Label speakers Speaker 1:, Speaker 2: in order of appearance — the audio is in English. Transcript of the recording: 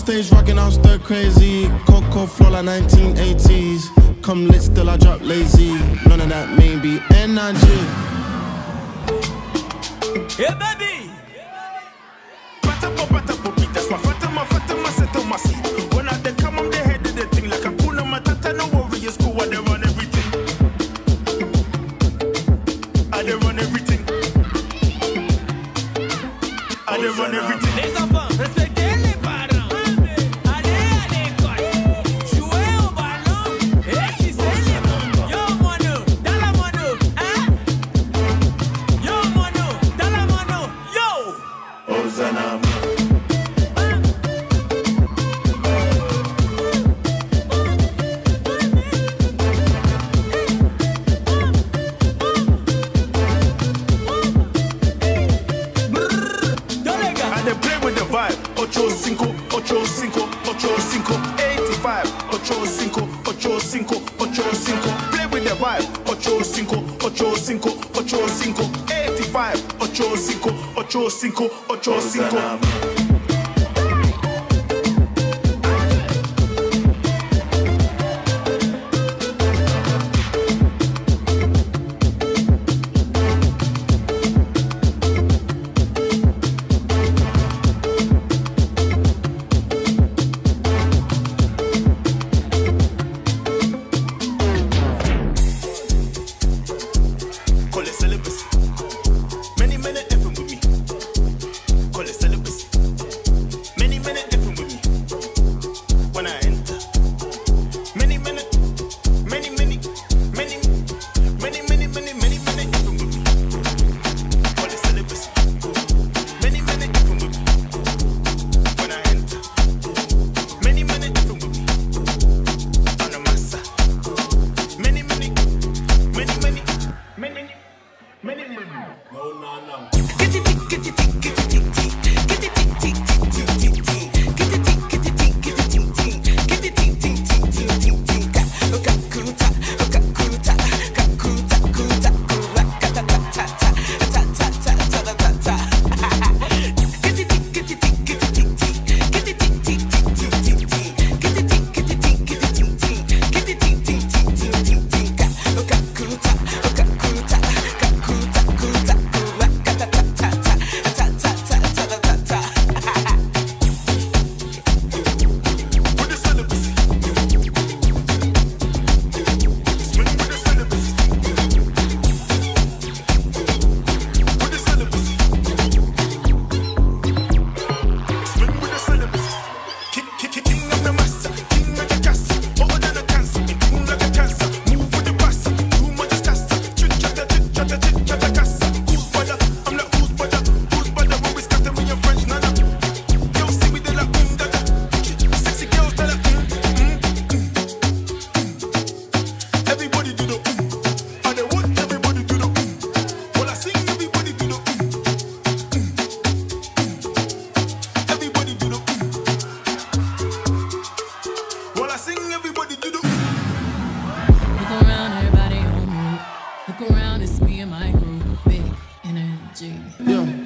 Speaker 1: stage rocking out stir crazy. Coco flow like 1980s. Come lit, still I drop lazy. None of that maybe. N-I-G.
Speaker 2: Hey baby,
Speaker 3: Patapo, patapo, Peters, my Fatima, Fatima, set on my seat. When I they come, I'm the head of the thing. Like a kuna matata, no warriors, cool, I they run everything. I they run everything. I they run everything.
Speaker 2: les enfants, respectez les vibe. Ocho cinco, ocho cinco, ocho cinco, 85.
Speaker 3: Ocho
Speaker 2: cinco, ocho cinco,
Speaker 3: ocho cinco. Play with the vibe. Ocho cinco, ocho cinco, ocho cinco, 85. Ocho cinco, ocho cinco, ocho cinco. sing, everybody do. Look around, everybody on me. Look around, it's me and my group. Big energy. Yeah.